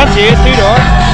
番茄鸡肉